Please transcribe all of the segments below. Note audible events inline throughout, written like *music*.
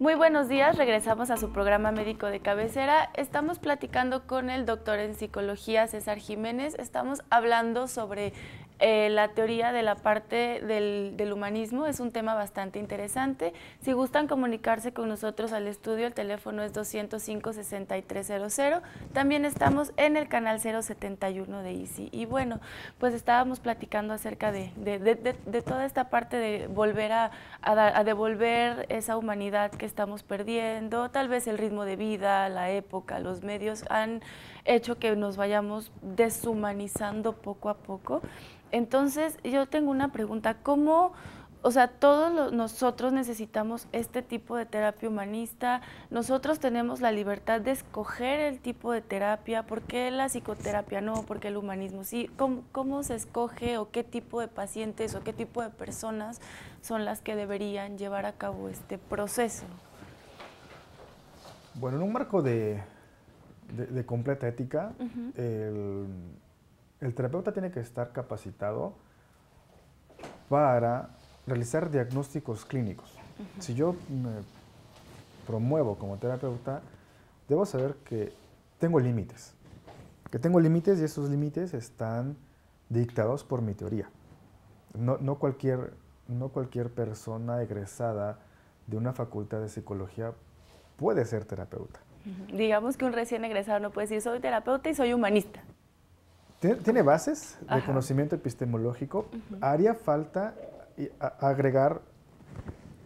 Muy buenos días, regresamos a su programa médico de cabecera. Estamos platicando con el doctor en psicología César Jiménez. Estamos hablando sobre eh, la teoría de la parte del, humanismo es un tema bastante interesante. Si gustan comunicarse con nosotros al estudio, el teléfono es 205-6300. También estamos en el canal 071 de Easy. Y bueno, pues estábamos platicando acerca de, de, de, toda esta parte de volver a, a, devolver esa humanidad que estamos perdiendo. Tal vez el ritmo de vida, la época, los medios han hecho que nos vayamos deshumanizando poco a poco. Entonces, yo tengo una pregunta, ¿cómo, o sea, todos los, nosotros necesitamos este tipo de terapia humanista, nosotros tenemos la libertad de escoger el tipo de terapia, ¿por qué la psicoterapia no? ¿Por qué el humanismo sí? ¿Cómo, cómo se escoge o qué tipo de pacientes o qué tipo de personas son las que deberían llevar a cabo este proceso? Bueno, en un marco de, de, de completa ética, uh -huh. el el terapeuta tiene que estar capacitado para realizar diagnósticos clínicos. Uh -huh. Si yo me promuevo como terapeuta, debo saber que tengo límites, que tengo límites y esos límites están dictados por mi teoría. No, no, cualquier, no cualquier persona egresada de una facultad de psicología puede ser terapeuta. Digamos que un recién egresado no puede decir soy terapeuta y soy humanista tiene bases de Ajá. conocimiento epistemológico. Uh -huh. Haría falta agregar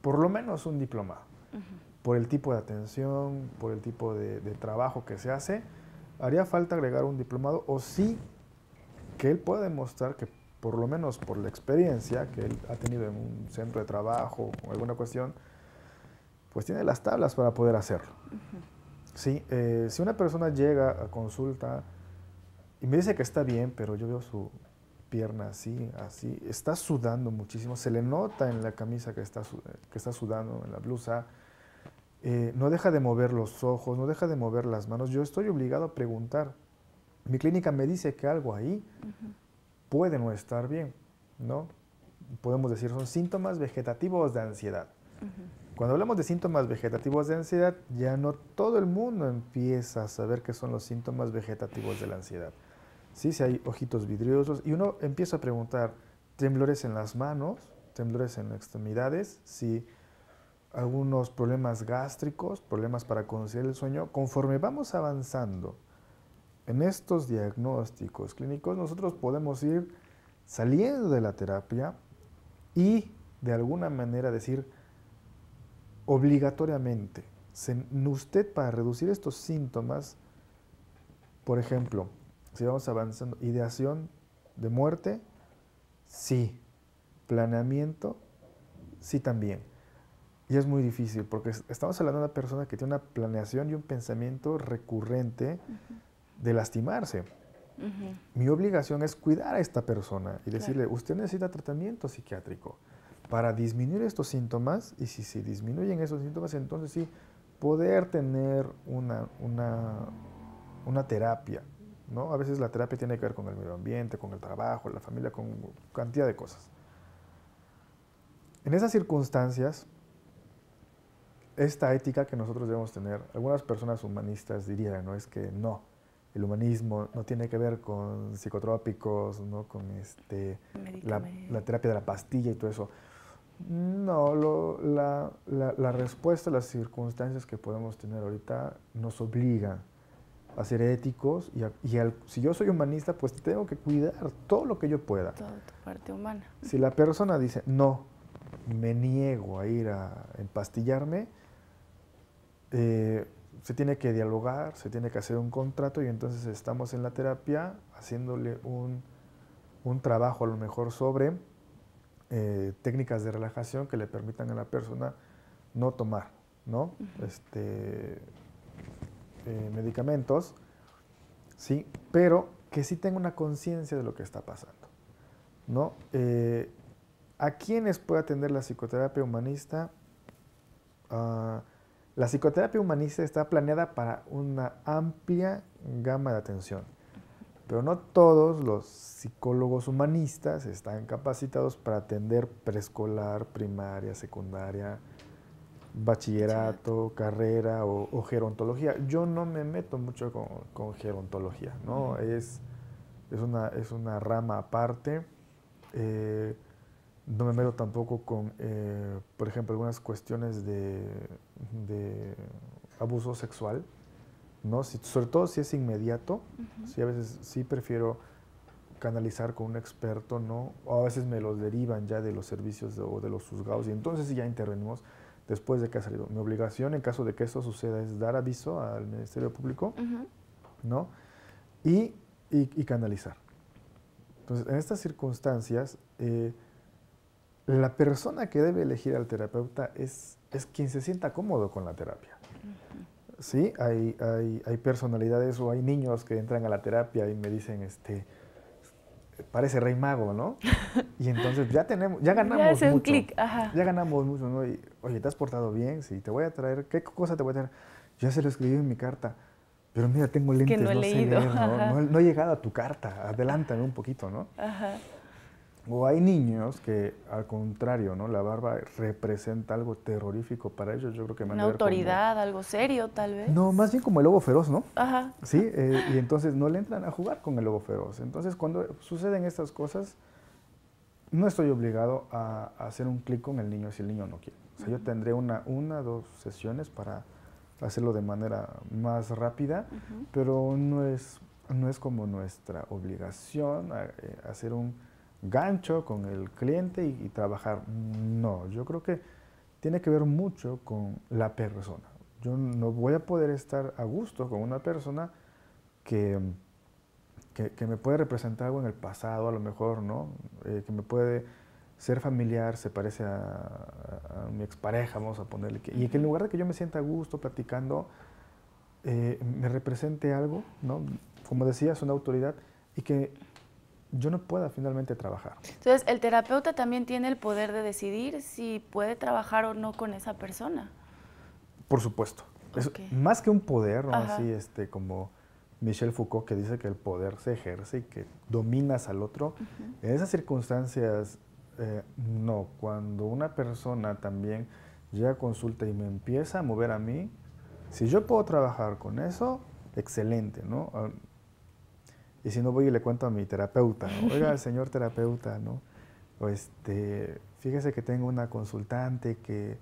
por lo menos un diplomado. Uh -huh. Por el tipo de atención, por el tipo de, de, trabajo que se hace, haría falta agregar un diplomado o sí que él pueda demostrar que por lo menos por la experiencia que él ha tenido en un centro de trabajo o alguna cuestión, pues tiene las tablas para poder hacerlo. Uh -huh. Sí, eh, si una persona llega a consulta y me dice que está bien, pero yo veo su pierna así, así, está sudando muchísimo, se le nota en la camisa que está, que está sudando, en la blusa, eh, no deja de mover los ojos, no deja de mover las manos. Yo estoy obligado a preguntar. Mi clínica me dice que algo ahí uh -huh. puede no estar bien, ¿no? Podemos decir, son síntomas vegetativos de ansiedad. Uh -huh. Cuando hablamos de síntomas vegetativos de ansiedad, ya no todo el mundo empieza a saber qué son los síntomas vegetativos de la ansiedad. Si hay ojitos vidriosos, y uno empieza a preguntar, temblores en las manos, temblores en extremidades, si algunos problemas gástricos, problemas para conciliar el sueño, conforme vamos avanzando en estos diagnósticos clínicos, nosotros podemos ir saliendo de la terapia y de alguna manera decir obligatoriamente, usted para reducir estos síntomas, por ejemplo, si vamos avanzando, ideación de muerte, sí. Planeamiento, sí también. Y es muy difícil porque estamos hablando de una persona que tiene una planeación y un pensamiento recurrente uh -huh. de lastimarse. Uh -huh. Mi obligación es cuidar a esta persona y decirle, claro. usted necesita tratamiento psiquiátrico para disminuir estos síntomas y si se si disminuyen esos síntomas, entonces sí, poder tener una, una, una terapia ¿no? A veces la terapia tiene que ver con el medio ambiente, con el trabajo, la familia, con cantidad de cosas. En esas circunstancias, esta ética que nosotros debemos tener, algunas personas humanistas dirían, ¿no? Es que no, el humanismo no tiene que ver con psicotrópicos, ¿no? Con este, la, la, terapia de la pastilla y todo eso. No, lo, la, la, la respuesta a las circunstancias que podemos tener ahorita nos obliga a ser éticos y, a, y al, si yo soy humanista, pues tengo que cuidar todo lo que yo pueda. Toda tu parte humana. Si la persona dice, no, me niego a ir a empastillarme, eh, se tiene que dialogar, se tiene que hacer un contrato y entonces estamos en la terapia haciéndole un, un trabajo a lo mejor sobre eh, técnicas de relajación que le permitan a la persona no tomar, ¿no? Uh -huh. este, eh, medicamentos, ¿sí? pero que sí tenga una conciencia de lo que está pasando. ¿no? Eh, ¿A quiénes puede atender la psicoterapia humanista? Uh, la psicoterapia humanista está planeada para una amplia gama de atención, pero no todos los psicólogos humanistas están capacitados para atender preescolar, primaria, secundaria, bachillerato, carrera o, gerontología. Yo no me meto mucho con, gerontología, ¿no? es, es, una, es una rama aparte. Eh, no me meto tampoco con, eh, por ejemplo, algunas cuestiones de, abuso sexual, ¿no? sobre todo si es inmediato, si a veces sí prefiero canalizar con un experto, ¿no? O a veces me los derivan ya de los servicios o de los juzgados y entonces ya intervenimos después de que ha salido. Mi obligación en caso de que esto suceda es dar aviso al Ministerio Público, ¿no? Y, y, canalizar. Entonces, en estas circunstancias, eh, la persona que debe elegir al terapeuta es, es quien se sienta cómodo con la terapia. Sí, hay, hay, hay, personalidades o hay niños que entran a la terapia y me dicen, este, parece rey mago, ¿no? *laughs* Y entonces ya tenemos, ya ganamos ya mucho. Ya ganamos mucho, ¿no? Y, oye, ¿te has portado bien? Sí, te voy a traer, ¿qué cosa te voy a traer? Yo ya se lo escribí en mi carta, pero mira, tengo lentes, no, he leído. *laughs* ¿no? No, he llegado a tu carta, adelántame un poquito, ¿no? Ajá. O hay niños que, al contrario, ¿no? La barba representa algo terrorífico para ellos. Yo creo que Una autoridad, algo serio, tal vez. No, más bien como el lobo feroz, ¿no? Ajá. Sí, eh, y entonces no le entran a jugar con el lobo feroz. Entonces, cuando suceden estas cosas, no estoy obligado a, hacer un clic con el niño si el niño no quiere. O sea, yo tendré una, una, dos sesiones para hacerlo de manera más rápida, pero no es, no es como nuestra obligación eh, hacer un gancho con el cliente y, trabajar. No, yo creo que tiene que ver mucho con la persona. Yo no voy a poder estar a gusto con una persona que, que, me puede representar algo en el pasado, a lo mejor, ¿no? Eh, que me puede ser familiar, se parece a, mi expareja, vamos a ponerle. y que en lugar de que yo me sienta a gusto platicando, eh, me represente algo, ¿no? Como decía, es una autoridad y que yo no pueda finalmente trabajar. Entonces, el terapeuta también tiene el poder de decidir si puede trabajar o no con esa persona. Por supuesto. Es más que un poder, ¿no? Así este, como Michel Foucault que dice que el poder se ejerce y que dominas al otro. En esas circunstancias, eh, no. Cuando una persona también llega a consulta y me empieza a mover a mí, si yo puedo trabajar con eso, excelente, ¿no? Y si no voy y le cuento a mi terapeuta, oiga, señor terapeuta, ¿no? O este, fíjese que tengo una consultante que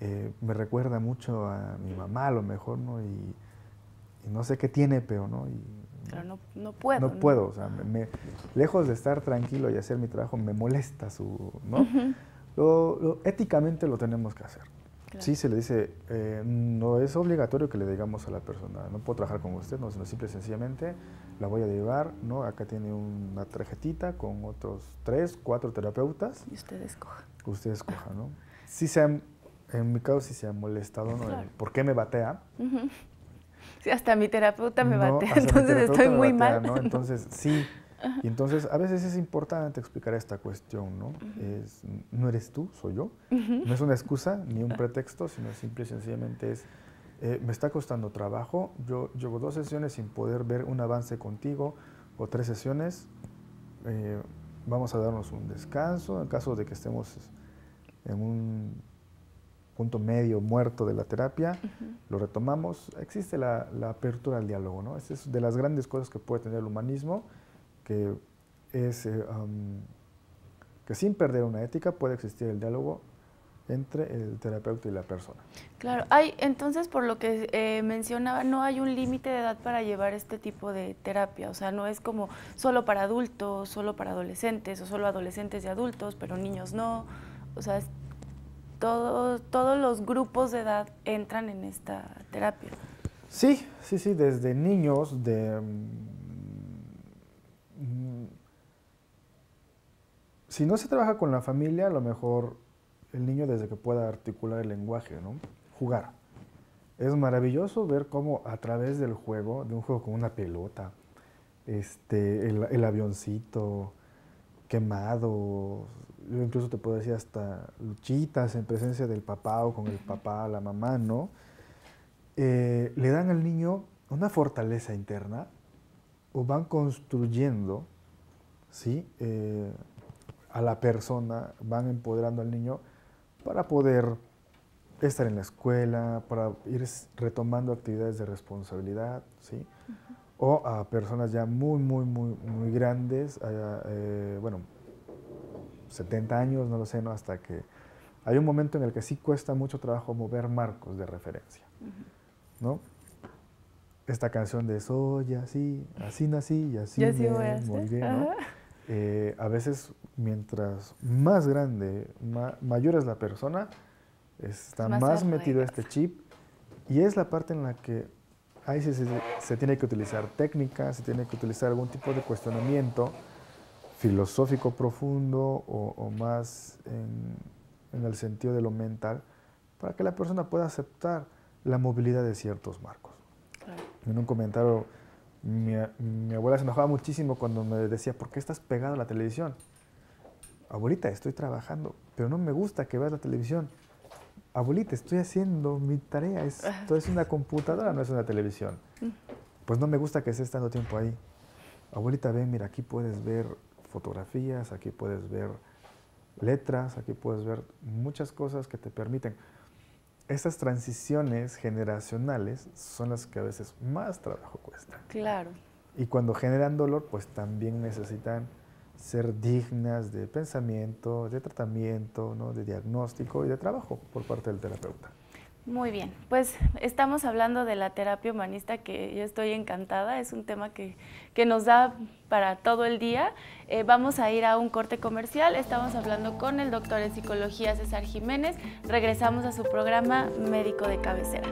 eh, me recuerda mucho a mi mamá a lo mejor, ¿no? Y, no sé qué tiene, pero no. Y, pero no, no puedo. No, puedo, o sea, me, lejos de estar tranquilo y hacer mi trabajo, me molesta su, ¿no? lo, éticamente lo tenemos que hacer. Sí, se le dice, eh, no es obligatorio que le digamos a la persona, no puedo trabajar con usted, no, sino simple y sencillamente la voy a llevar, ¿no? Acá tiene una tarjetita con otros tres, cuatro terapeutas. Y usted escoja. Usted escoja, ¿no? *laughs* Sí se en mi caso sí se ha molestado, ¿no? ¿Por qué me batea? *laughs* Sí, hasta mi terapeuta me batea, entonces estoy muy mal. ¿no? Entonces, sí. Y entonces a veces es importante explicar esta cuestión, ¿no? es, no eres tú, soy yo. No es una excusa ni un *laughs* pretexto, sino simple y sencillamente es eh, me está costando trabajo, yo llevo dos sesiones sin poder ver un avance contigo o tres sesiones, eh, vamos a darnos un descanso en caso de que estemos en un punto medio muerto de la terapia, lo retomamos, existe la, apertura al diálogo, ¿no? Esa es de las grandes cosas que puede tener el humanismo, que es eh, que sin perder una ética puede existir el diálogo entre el terapeuta y la persona. Claro, hay entonces por lo que eh, mencionaba, no hay un límite de edad para llevar este tipo de terapia, o sea, no es como solo para adultos, solo para adolescentes o solo adolescentes y adultos, pero niños no, o sea, todos los grupos de edad entran en esta terapia. Sí, sí, sí, desde niños de... si no se trabaja con la familia, a lo mejor el niño desde que pueda articular el lenguaje, ¿no? Jugar. Es maravilloso ver cómo a través del juego, de un juego con una pelota, este, el, avioncito quemado, yo incluso te puedo decir hasta luchitas en presencia del papá o con el papá, la mamá, ¿no? Eh, le dan al niño una fortaleza interna o van construyendo, ¿sí? Eh, a la persona, van empoderando al niño para poder estar en la escuela, para ir retomando actividades de responsabilidad, ¿sí? O a personas ya muy, muy, muy, muy grandes, eh, bueno, 70 años, no lo sé, ¿no? Hasta que hay un momento en el que sí cuesta mucho trabajo mover marcos de referencia, ¿no? Esta canción de soy así, así nací y así me moriré, ¿no? Eh, a veces, mientras más grande, mayor es la persona, está más, metido este chip y es la parte en la que ahí se, se, tiene que utilizar técnica, se tiene que utilizar algún tipo de cuestionamiento filosófico profundo o, más en, el sentido de lo mental para que la persona pueda aceptar la movilidad de ciertos marcos. En un comentario, mi, mi, abuela se enojaba muchísimo cuando me decía, ¿por qué estás pegado a la televisión? Abuelita, estoy trabajando, pero no me gusta que veas la televisión abuelita, estoy haciendo mi tarea, *laughs* esto es una computadora, no es una televisión. Pues no me gusta que estés tanto tiempo ahí. Abuelita, ven, mira, aquí puedes ver fotografías, aquí puedes ver letras, aquí puedes ver muchas cosas que te permiten. Estas transiciones generacionales son las que a veces más trabajo cuestan. Claro. Y cuando generan dolor, pues también necesitan ser dignas de pensamiento, de tratamiento, ¿no? de diagnóstico y de trabajo por parte del terapeuta. Muy bien, pues estamos hablando de la terapia humanista que yo estoy encantada, es un tema que, nos da para todo el día. Eh, vamos a ir a un corte comercial, estamos hablando con el doctor en psicología César Jiménez, regresamos a su programa Médico de Cabecera.